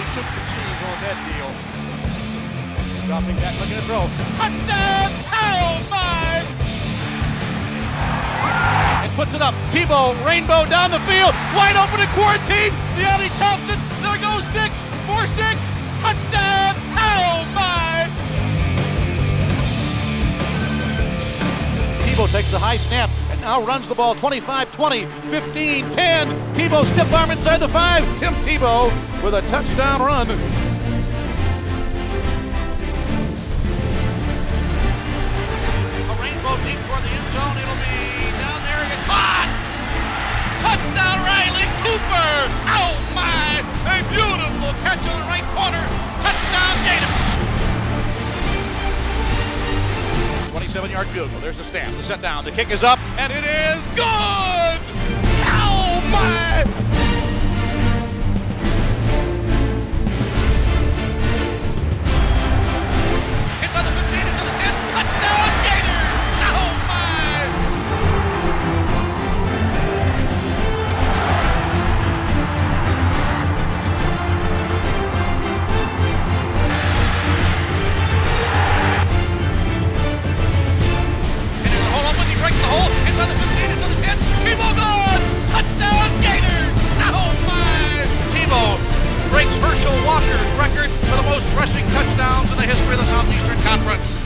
he took the cheese on that deal. Dropping back, looking to throw. Touchdown! Oh my! And puts it up. Tebow, rainbow down the field. Wide open in quarantine. Deonte Thompson. There goes six. Four six. Touchdown! Oh my! Tebow takes the high snap now runs the ball 25 20, 15 10. Tebow stiff arm inside the five. Tim Tebow with a touchdown run. Yard field goal. There's the snap, the set down. The kick is up, and it is good! most rushing touchdowns in the history of the Southeastern Conference.